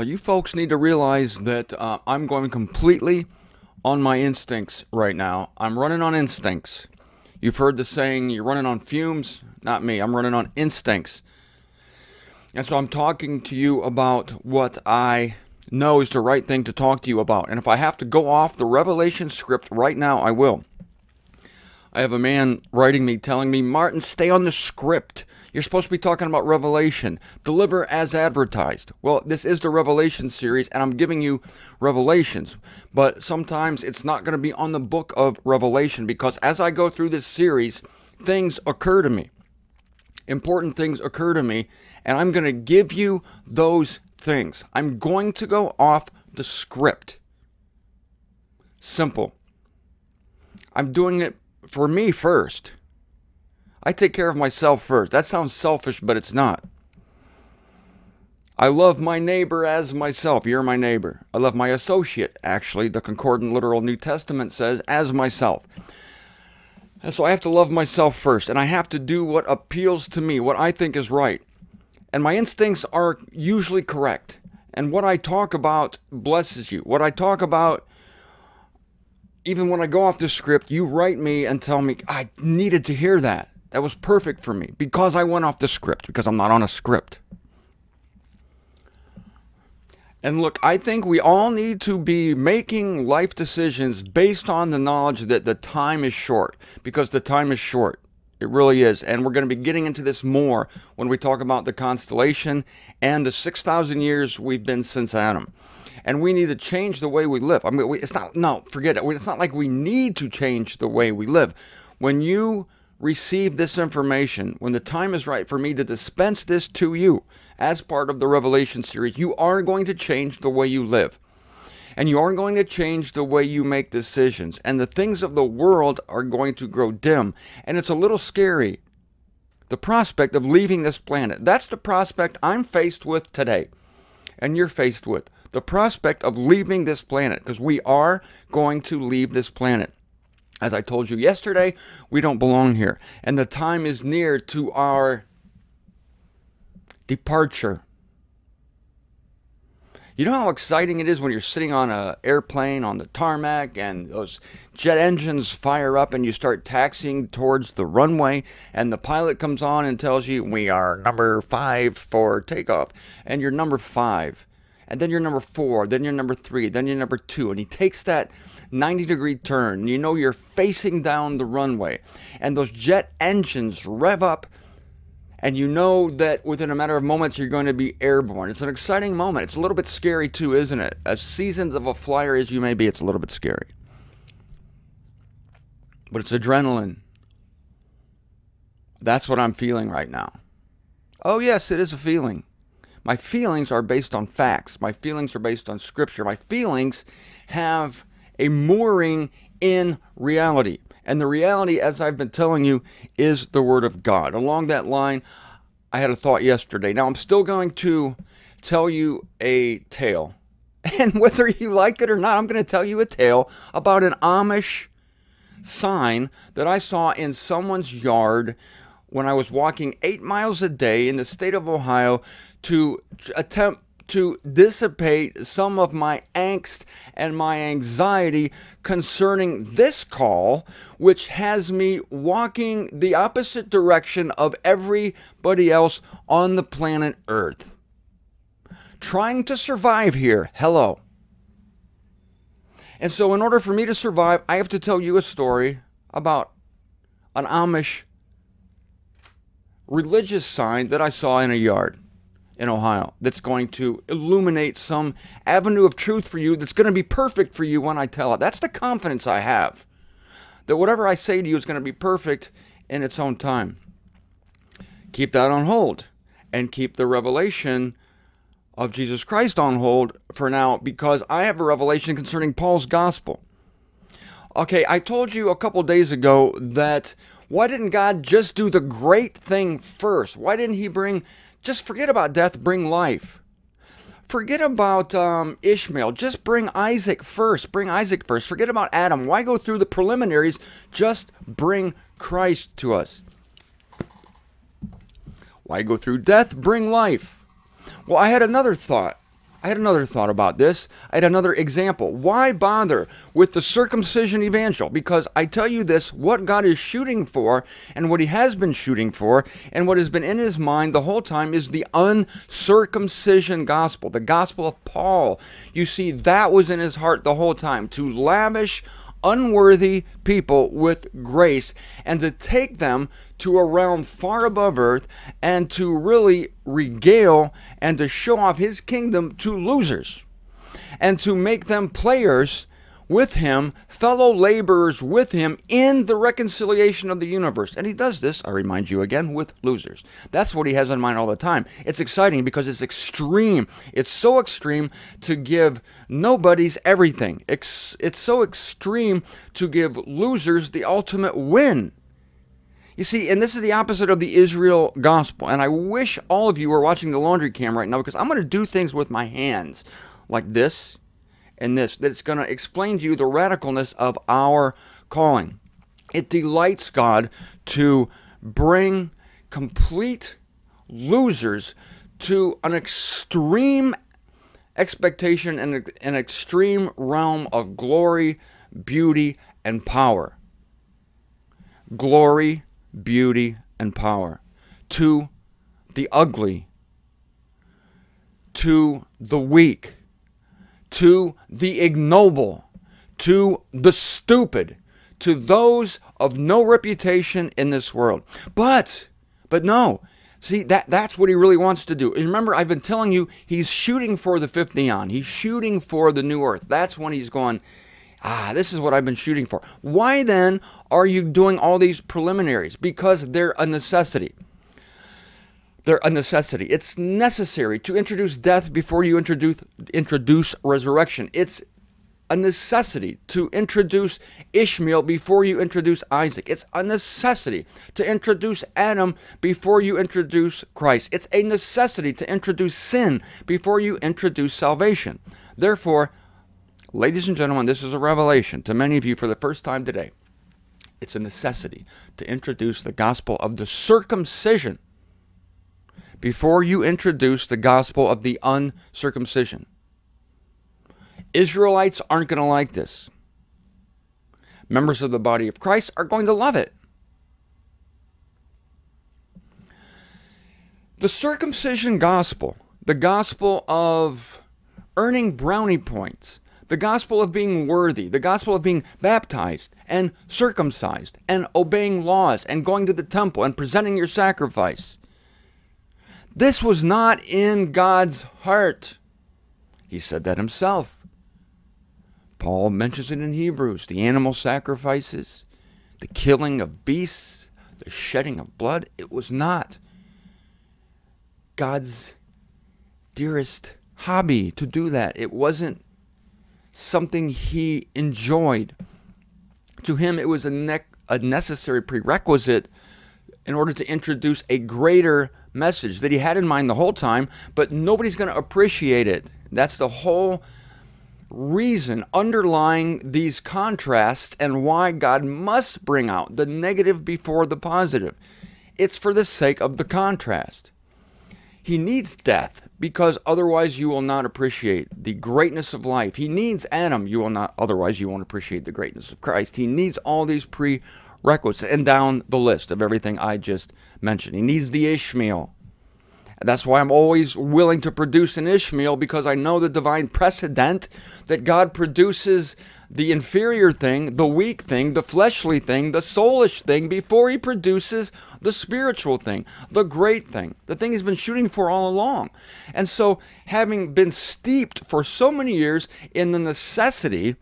Uh, you folks need to realize that uh, I'm going completely on my instincts right now. I'm running on instincts. You've heard the saying, you're running on fumes. Not me, I'm running on instincts. And so I'm talking to you about what I know is the right thing to talk to you about. And if I have to go off the Revelation script right now, I will. I have a man writing me telling me, Martin, stay on the script. You're supposed to be talking about Revelation. Deliver as advertised. Well, this is the Revelation series, and I'm giving you revelations. But sometimes it's not going to be on the book of Revelation because as I go through this series, things occur to me. Important things occur to me, and I'm going to give you those things. I'm going to go off the script. Simple. I'm doing it for me first. I take care of myself first. That sounds selfish, but it's not. I love my neighbor as myself. You're my neighbor. I love my associate, actually, the Concordant Literal New Testament says, as myself. And so I have to love myself first, and I have to do what appeals to me, what I think is right. And my instincts are usually correct. And what I talk about blesses you. What I talk about even when I go off the script, you write me and tell me, I needed to hear that. That was perfect for me because I went off the script, because I'm not on a script. And look, I think we all need to be making life decisions based on the knowledge that the time is short, because the time is short. It really is. And we're going to be getting into this more when we talk about the constellation and the 6,000 years we've been since Adam and we need to change the way we live. I mean, we, it's not, no, forget it. It's not like we need to change the way we live. When you receive this information, when the time is right for me to dispense this to you as part of the Revelation series, you are going to change the way you live. And you are going to change the way you make decisions. And the things of the world are going to grow dim. And it's a little scary. The prospect of leaving this planet. That's the prospect I'm faced with today. And you're faced with the prospect of leaving this planet, because we are going to leave this planet. As I told you yesterday, we don't belong here. And the time is near to our departure. You know how exciting it is when you're sitting on an airplane on the tarmac and those jet engines fire up and you start taxiing towards the runway and the pilot comes on and tells you, We are number five for takeoff. And you're number five and then you're number four, then you're number three, then you're number two. And he takes that 90 degree turn. You know you're facing down the runway, and those jet engines rev up, and you know that within a matter of moments you're going to be airborne. It's an exciting moment. It's a little bit scary too, isn't it? As seasoned of a flyer as you may be, it's a little bit scary. But it's adrenaline. That's what I'm feeling right now. Oh, yes, it is a feeling. My feelings are based on facts. My feelings are based on scripture. My feelings have a mooring in reality. And the reality, as I've been telling you, is the Word of God. Along that line, I had a thought yesterday. Now, I'm still going to tell you a tale. And whether you like it or not, I'm going to tell you a tale about an Amish sign that I saw in someone's yard when I was walking eight miles a day in the state of Ohio to attempt to dissipate some of my angst and my anxiety concerning this call, which has me walking the opposite direction of everybody else on the planet Earth. Trying to survive here. Hello. And so, in order for me to survive, I have to tell you a story about an Amish religious sign that I saw in a yard in Ohio that's going to illuminate some avenue of truth for you that's going to be perfect for you when I tell it. That's the confidence I have that whatever I say to you is going to be perfect in its own time. Keep that on hold and keep the revelation of Jesus Christ on hold for now because I have a revelation concerning Paul's gospel. Okay, I told you a couple days ago that why didn't God just do the great thing first? Why didn't He bring just forget about death, bring life. Forget about um, Ishmael. Just bring Isaac first. Bring Isaac first. Forget about Adam. Why go through the preliminaries? Just bring Christ to us. Why go through death? Bring life. Well, I had another thought. I had another thought about this. I had another example. Why bother with the circumcision evangel? Because I tell you this what God is shooting for, and what He has been shooting for, and what has been in His mind the whole time is the uncircumcision gospel, the gospel of Paul. You see, that was in His heart the whole time to lavish unworthy people with grace and to take them to a realm far above earth and to really regale and to show off his kingdom to losers and to make them players with him, fellow laborers with him in the reconciliation of the universe. And he does this, I remind you again, with losers. That's what he has in mind all the time. It's exciting because it's extreme. It's so extreme to give nobodies everything. It's, it's so extreme to give losers the ultimate win. You see, and this is the opposite of the Israel gospel. And I wish all of you were watching the laundry cam right now because I'm going to do things with my hands like this and this that's going to explain to you the radicalness of our calling. It delights God to bring complete losers to an extreme expectation and an extreme realm of glory, beauty, and power. Glory, beauty, and power. To the ugly, to the weak, to the ignoble, to the stupid, to those of no reputation in this world. But, but no, see, that, that's what he really wants to do. And remember, I've been telling you, he's shooting for the fifth eon. He's shooting for the new earth. That's when he's going, ah, this is what I've been shooting for. Why then are you doing all these preliminaries? Because they're a necessity. They're a necessity. It's necessary to introduce death before you introduce introduce resurrection. It's a necessity to introduce Ishmael before you introduce Isaac. It's a necessity to introduce Adam before you introduce Christ. It's a necessity to introduce sin before you introduce salvation. Therefore, ladies and gentlemen, this is a revelation to many of you for the first time today. It's a necessity to introduce the gospel of the circumcision before you introduce the gospel of the uncircumcision. Israelites aren't going to like this. Members of the body of Christ are going to love it. The circumcision gospel, the gospel of earning brownie points, the gospel of being worthy, the gospel of being baptized and circumcised and obeying laws and going to the temple and presenting your sacrifice this was not in God's heart. He said that himself. Paul mentions it in Hebrews the animal sacrifices, the killing of beasts, the shedding of blood. It was not God's dearest hobby to do that. It wasn't something he enjoyed. To him, it was a, ne- a necessary prerequisite in order to introduce a greater message that he had in mind the whole time, but nobody's going to appreciate it. That's the whole reason underlying these contrasts and why God must bring out the negative before the positive. It's for the sake of the contrast. He needs death because otherwise you will not appreciate the greatness of life. He needs Adam, you will not otherwise you won't appreciate the greatness of Christ. He needs all these prerequisites and down the list of everything I just mentioned. He needs the Ishmael. That's why I'm always willing to produce an Ishmael because I know the divine precedent that God produces the inferior thing, the weak thing, the fleshly thing, the soulish thing before he produces the spiritual thing, the great thing, the thing he's been shooting for all along. And so, having been steeped for so many years in the necessity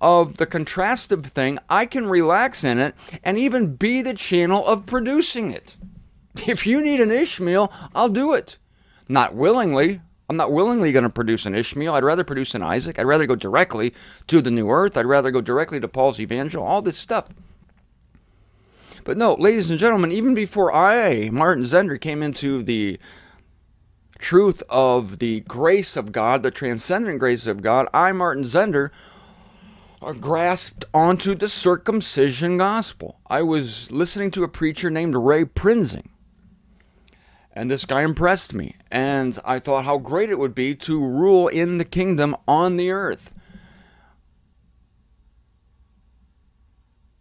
of the contrastive thing, I can relax in it and even be the channel of producing it. If you need an Ishmael, I'll do it. Not willingly. I'm not willingly going to produce an Ishmael. I'd rather produce an Isaac. I'd rather go directly to the new earth. I'd rather go directly to Paul's evangel, all this stuff. But no, ladies and gentlemen, even before I, Martin Zender, came into the truth of the grace of God, the transcendent grace of God, I, Martin Zender, uh, grasped onto the circumcision gospel. I was listening to a preacher named Ray Prinzing And this guy impressed me. And I thought how great it would be to rule in the kingdom on the earth.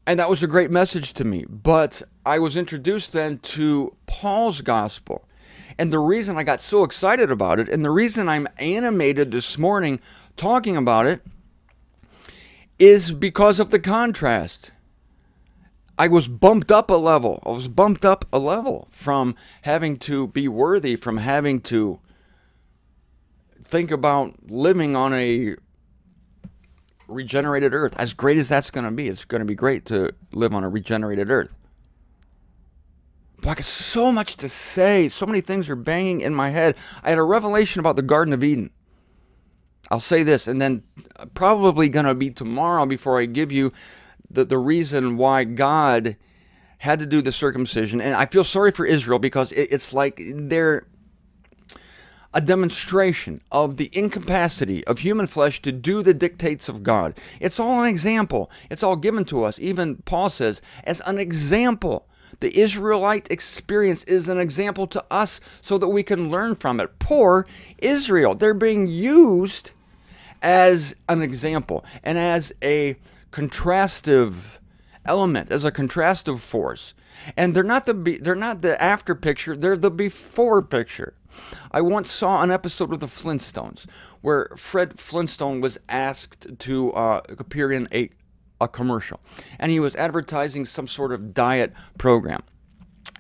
And that was a great message to me. But I was introduced then to Paul's gospel. And the reason I got so excited about it, and the reason I'm animated this morning talking about it, is because of the contrast. I was bumped up a level. I was bumped up a level from having to be worthy, from having to think about living on a regenerated earth. As great as that's going to be, it's going to be great to live on a regenerated earth. But I got so much to say. So many things are banging in my head. I had a revelation about the Garden of Eden. I'll say this, and then probably going to be tomorrow before I give you the, the reason why God had to do the circumcision. And I feel sorry for Israel because it, it's like they're a demonstration of the incapacity of human flesh to do the dictates of God. It's all an example. It's all given to us. Even Paul says, as an example. The Israelite experience is an example to us so that we can learn from it. Poor Israel. They're being used as an example and as a contrastive element, as a contrastive force. And they're not the be- they're not the after picture, they're the before picture. I once saw an episode of the Flintstones where Fred Flintstone was asked to uh, appear in a, a commercial, and he was advertising some sort of diet program.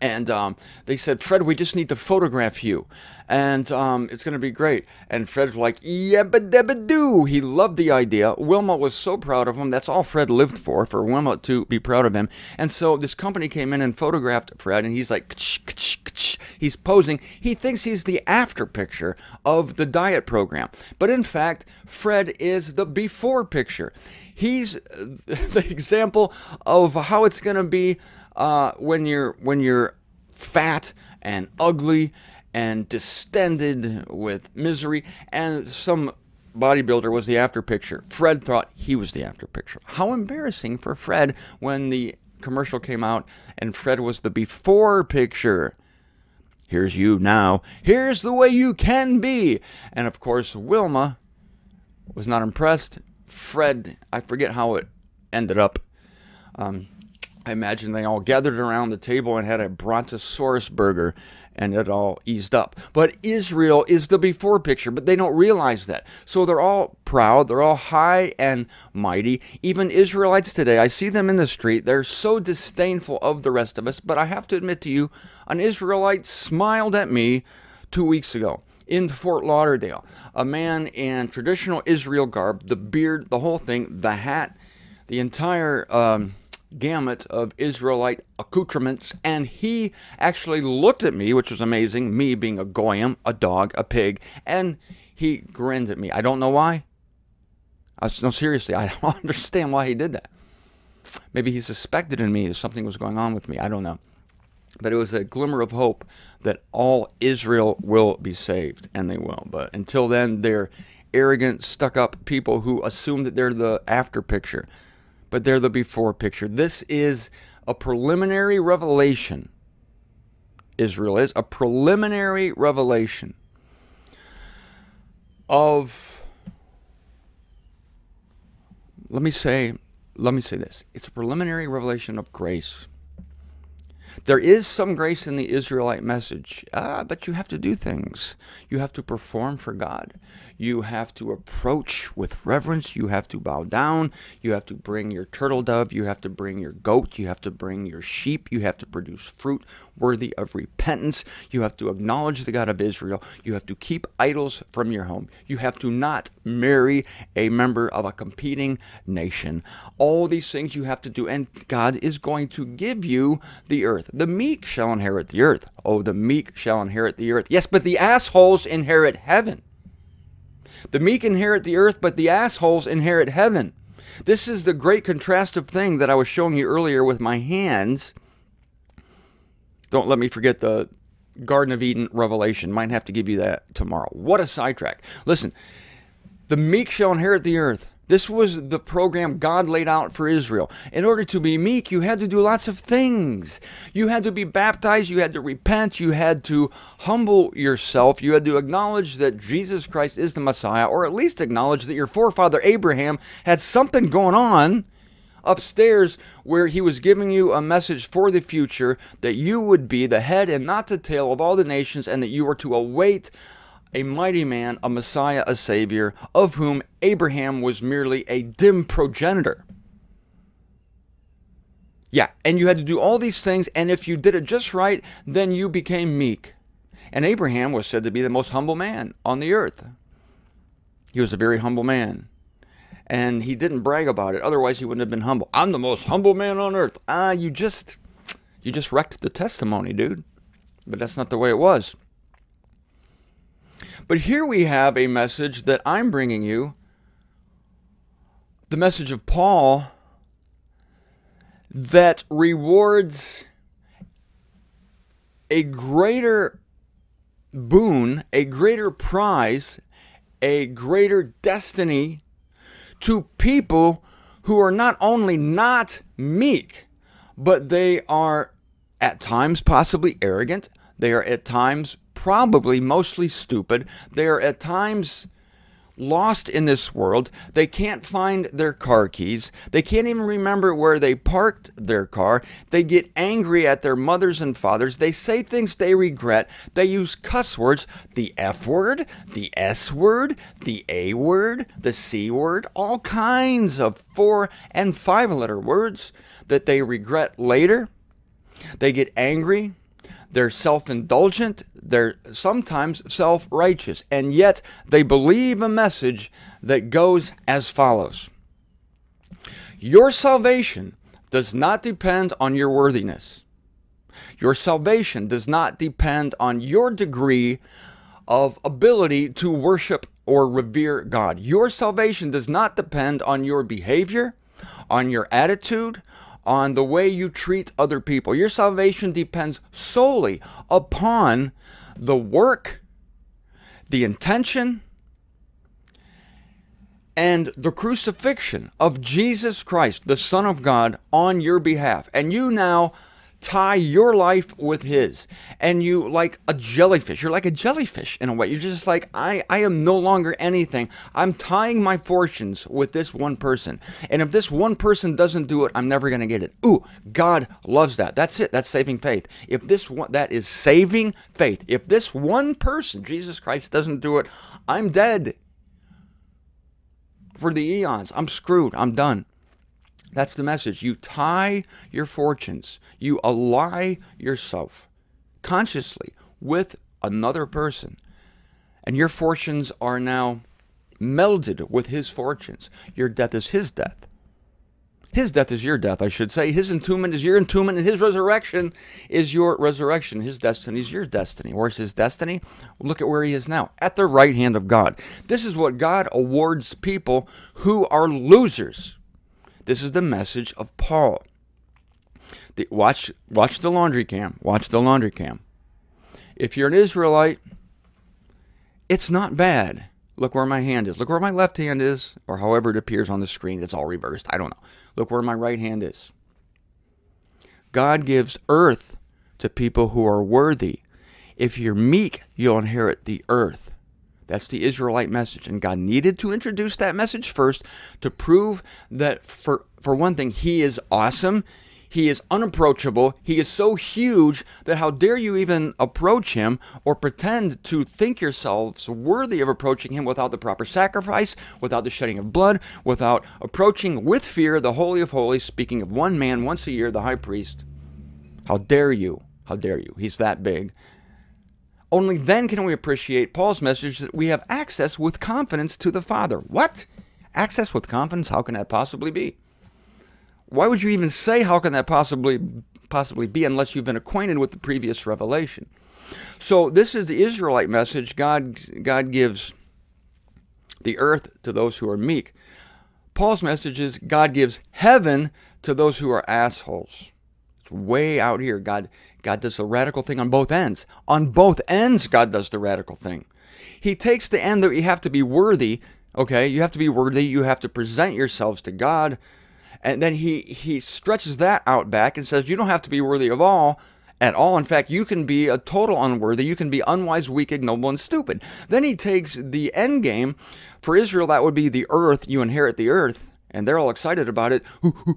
And um, they said, Fred, we just need to photograph you. And um, it's going to be great. And Fred's like, yabba dabba doo. He loved the idea. Wilma was so proud of him. That's all Fred lived for, for Wilma to be proud of him. And so this company came in and photographed Fred. And he's like, kch, kch, kch. he's posing. He thinks he's the after picture of the diet program. But in fact, Fred is the before picture. He's the example of how it's going to be uh, when you're when you're fat and ugly and distended with misery, and some bodybuilder was the after picture. Fred thought he was the after picture. How embarrassing for Fred when the commercial came out and Fred was the before picture. Here's you now. Here's the way you can be. And of course, Wilma was not impressed. Fred, I forget how it ended up. Um, I imagine they all gathered around the table and had a brontosaurus burger and it all eased up. But Israel is the before picture, but they don't realize that. So they're all proud, they're all high and mighty. Even Israelites today, I see them in the street, they're so disdainful of the rest of us. But I have to admit to you, an Israelite smiled at me two weeks ago in Fort Lauderdale. A man in traditional Israel garb, the beard, the whole thing, the hat, the entire. Um, gamut of Israelite accoutrements, and he actually looked at me, which was amazing, me being a goyim, a dog, a pig, and he grinned at me. I don't know why. I no, seriously, I don't understand why he did that. Maybe he suspected in me that something was going on with me. I don't know. But it was a glimmer of hope that all Israel will be saved, and they will. But until then, they're arrogant, stuck up people who assume that they're the after picture but they're the before picture. This is a preliminary revelation. Israel is a preliminary revelation of let me say let me say this it's a preliminary revelation of grace there is some grace in the Israelite message, ah, but you have to do things. You have to perform for God. You have to approach with reverence. You have to bow down. You have to bring your turtle dove. You have to bring your goat. You have to bring your sheep. You have to produce fruit worthy of repentance. You have to acknowledge the God of Israel. You have to keep idols from your home. You have to not marry a member of a competing nation. All these things you have to do, and God is going to give you the earth. The meek shall inherit the earth. Oh, the meek shall inherit the earth. Yes, but the assholes inherit heaven. The meek inherit the earth, but the assholes inherit heaven. This is the great contrastive thing that I was showing you earlier with my hands. Don't let me forget the Garden of Eden revelation. Might have to give you that tomorrow. What a sidetrack. Listen, the meek shall inherit the earth, This was the program God laid out for Israel. In order to be meek, you had to do lots of things. You had to be baptized, you had to repent, you had to humble yourself, you had to acknowledge that Jesus Christ is the Messiah, or at least acknowledge that your forefather Abraham had something going on upstairs where he was giving you a message for the future that you would be the head and not the tail of all the nations and that you were to await a mighty man, a Messiah, a Savior, of whom Abraham was merely a dim progenitor. Yeah, and you had to do all these things, and if you did it just right, then you became meek. And Abraham was said to be the most humble man on the earth. He was a very humble man. And he didn't brag about it, otherwise he wouldn't have been humble. I'm the most humble man on earth. Ah, you just you just wrecked the testimony, dude. But that's not the way it was. But here we have a message that I'm bringing you the message of Paul that rewards a greater boon, a greater prize, a greater destiny to people who are not only not meek, but they are at times possibly arrogant. They are at times probably mostly stupid. They are at times lost in this world. They can't find their car keys. They can't even remember where they parked their car. They get angry at their mothers and fathers. They say things they regret. They use cuss words, the F word, the S word, the A word, the C word, all kinds of four and five letter words that they regret later. They get angry. They're self indulgent. They're sometimes self righteous. And yet they believe a message that goes as follows Your salvation does not depend on your worthiness. Your salvation does not depend on your degree of ability to worship or revere God. Your salvation does not depend on your behavior, on your attitude, on the way you treat other people. Your salvation depends solely upon the work, the intention, and the crucifixion of Jesus Christ, the Son of God, on your behalf. And you now tie your life with his. And you like a jellyfish. You're like a jellyfish in a way. You're just like i i am no longer anything. I'm tying my fortunes with this one person. And if this one person doesn't do it i'm never going to get it. Ooh god loves that. That's it. That's saving faith. If this one that is saving faith. If this one person jesus christ doesn't do it i'm dead. For the eons i'm screwed. I'm done that's the message. You tie your fortunes, you ally yourself consciously with another person, and your fortunes are now melded with his fortunes. Your death is his death. His death is your death, I should say. His entombment is your entombment, and his resurrection is your resurrection. His destiny is your destiny. Where's his destiny? Look at where he is now at the right hand of God. This is what God awards people who are losers this is the message of Paul. The, watch, watch the laundry cam. Watch the laundry cam. If you're an Israelite, it's not bad. Look where my hand is. Look where my left hand is, or however it appears on the screen. It's all reversed. I don't know. Look where my right hand is. God gives earth to people who are worthy. If you're meek, you'll inherit the earth. That's the Israelite message. And God needed to introduce that message first to prove that, for, for one thing, He is awesome. He is unapproachable. He is so huge that how dare you even approach him or pretend to think yourselves worthy of approaching him without the proper sacrifice, without the shedding of blood, without approaching with fear the Holy of Holies, speaking of one man once a year, the high priest. How dare you? How dare you? He's that big. Only then can we appreciate Paul's message that we have access with confidence to the Father. What? Access with confidence? How can that possibly be? Why would you even say how can that possibly possibly be unless you've been acquainted with the previous revelation? So this is the Israelite message. God God gives the earth to those who are meek. Paul's message is God gives heaven to those who are assholes. Way out here. God God does the radical thing on both ends. On both ends, God does the radical thing. He takes the end that you have to be worthy, Okay, you have to be worthy. You have to present yourselves to God. And then he, he stretches that out back and says, You don't have to be worthy of all at all. In fact, you can be a total unworthy. You can be unwise, weak, ignoble, and stupid. Then he takes the end game. For Israel, that would be the earth. You inherit the earth. And they're all excited about it.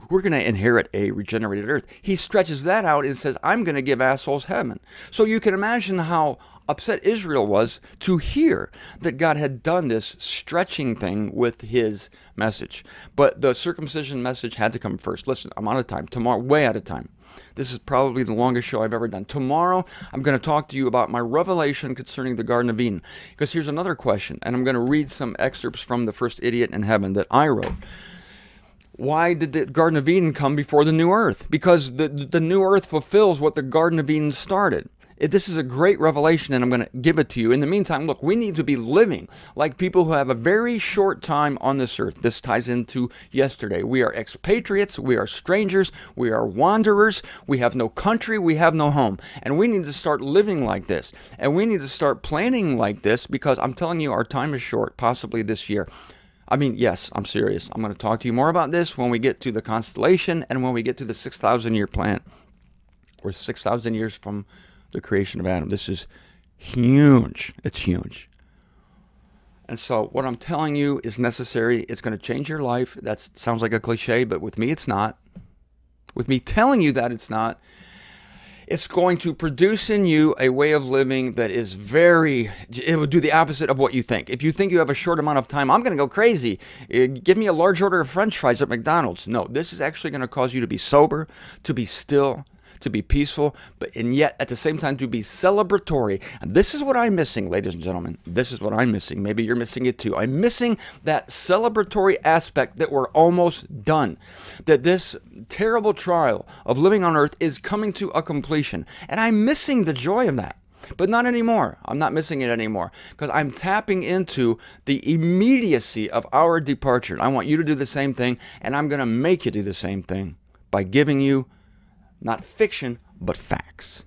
We're going to inherit a regenerated earth. He stretches that out and says, I'm going to give assholes heaven. So you can imagine how upset Israel was to hear that God had done this stretching thing with his message. But the circumcision message had to come first. Listen, I'm out of time. Tomorrow, way out of time. This is probably the longest show I've ever done. Tomorrow, I'm going to talk to you about my revelation concerning the Garden of Eden. Because here's another question, and I'm going to read some excerpts from The First Idiot in Heaven that I wrote why did the Garden of Eden come before the new earth? Because the, the new earth fulfills what the Garden of Eden started. This is a great revelation, and I'm going to give it to you. In the meantime, look, we need to be living like people who have a very short time on this earth. This ties into yesterday. We are expatriates, we are strangers, we are wanderers, we have no country, we have no home. And we need to start living like this. And we need to start planning like this because I'm telling you, our time is short, possibly this year. I mean, yes, I'm serious. I'm going to talk to you more about this when we get to the constellation and when we get to the 6,000 year plan. We're 6,000 years from the creation of Adam. This is huge. It's huge. And so, what I'm telling you is necessary. It's going to change your life. That sounds like a cliche, but with me, it's not. With me telling you that it's not, it's going to produce in you a way of living that is very, it will do the opposite of what you think. If you think you have a short amount of time, I'm going to go crazy. Uh, give me a large order of french fries at McDonald's. No, this is actually going to cause you to be sober, to be still, to be peaceful, but and yet at the same time to be celebratory. And this is what I'm missing, ladies and gentlemen. This is what I'm missing. Maybe you're missing it too. I'm missing that celebratory aspect that we're almost done. That this terrible trial of living on earth is coming to a completion. And I'm missing the joy of that. But not anymore. I'm not missing it anymore because I'm tapping into the immediacy of our departure. I want you to do the same thing, and I'm going to make you do the same thing by giving you not fiction, but facts.